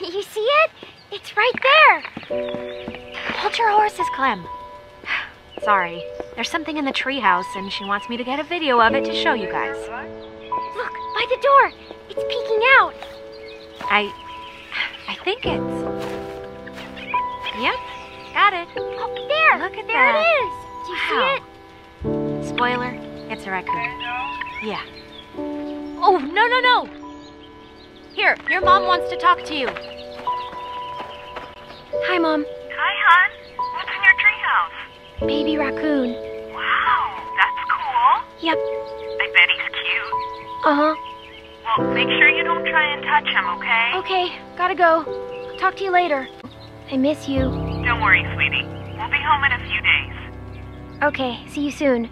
You see it? It's right there. Hold your horses, Clem. Sorry. There's something in the treehouse, and she wants me to get a video of it to show you guys. Look, by the door. It's peeking out. I. I think it's. Yep, got it. Oh, there. Look at there that. it is. Do you Wow. see it? Spoiler, it's a raccoon. Yeah. Oh, no, no, no! Here, your mom wants to talk to you. Hi, Mom. Hi, hon. What's in your treehouse? Baby raccoon. Wow, that's cool. Yep. I bet he's cute. Uh-huh. Well, make sure you don't try and touch him, okay? Okay, gotta go. Talk to you later. I miss you. Don't worry, sweetie. We'll be home in a few days. Okay, see you soon.